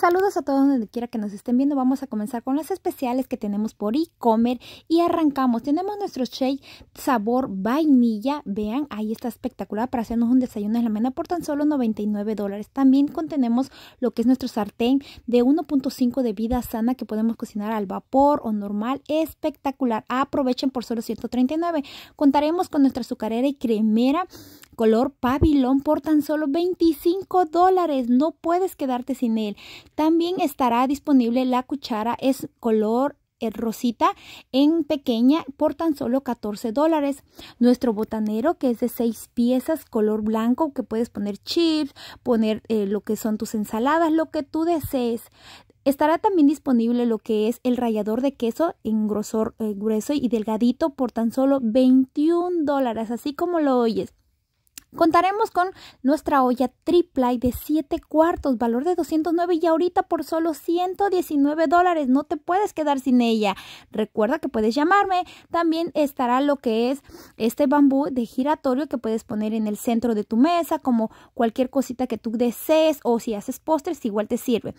Saludos a todos donde quiera que nos estén viendo. Vamos a comenzar con las especiales que tenemos por e-commerce y arrancamos. Tenemos nuestro shake sabor vainilla. Vean, ahí está espectacular para hacernos un desayuno en la mañana por tan solo 99 dólares. También contenemos lo que es nuestro sartén de 1.5 de vida sana que podemos cocinar al vapor o normal. Espectacular. Aprovechen por solo 139. Contaremos con nuestra azucarera y cremera color pabilón por tan solo 25 dólares. No puedes quedarte sin él. También estará disponible la cuchara, es color eh, rosita en pequeña por tan solo 14 dólares. Nuestro botanero que es de 6 piezas color blanco que puedes poner chips, poner eh, lo que son tus ensaladas, lo que tú desees. Estará también disponible lo que es el rallador de queso en grosor eh, grueso y delgadito por tan solo 21 dólares, así como lo oyes. Contaremos con nuestra olla triple de 7 cuartos, valor de 209 y ahorita por solo 119 dólares. No te puedes quedar sin ella. Recuerda que puedes llamarme. También estará lo que es este bambú de giratorio que puedes poner en el centro de tu mesa, como cualquier cosita que tú desees o si haces postres, igual te sirve.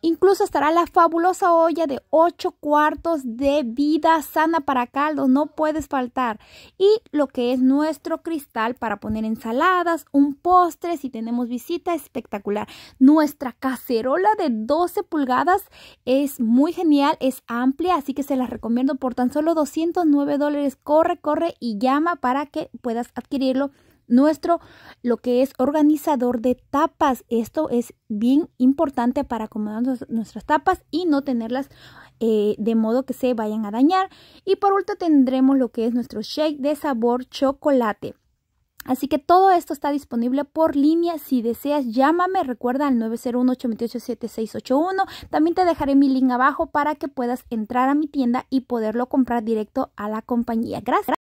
Incluso estará la fabulosa olla de 8 cuartos de vida sana para caldo. No puedes faltar. Y lo que es nuestro cristal para poner en un postre, si tenemos visita, espectacular. Nuestra cacerola de 12 pulgadas es muy genial, es amplia, así que se las recomiendo por tan solo 209 dólares. Corre, corre y llama para que puedas adquirirlo nuestro lo que es organizador de tapas. Esto es bien importante para acomodar nuestras tapas y no tenerlas eh, de modo que se vayan a dañar. Y por último tendremos lo que es nuestro shake de sabor chocolate. Así que todo esto está disponible por línea. Si deseas, llámame. Recuerda al 901-828-7681. También te dejaré mi link abajo para que puedas entrar a mi tienda y poderlo comprar directo a la compañía. Gracias.